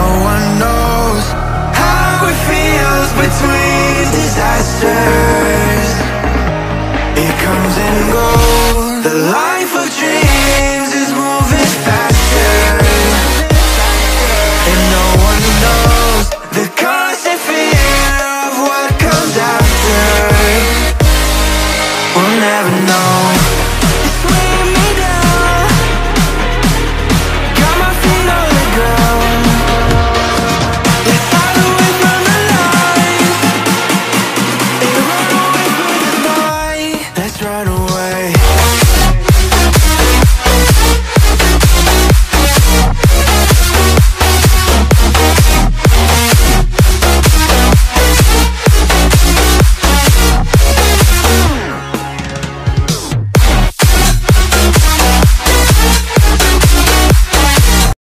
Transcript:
no one knows How it feels between disasters. It comes and goes. The life of dreams is moving faster. And no one knows The constant fear of what comes after. We'll never know. away.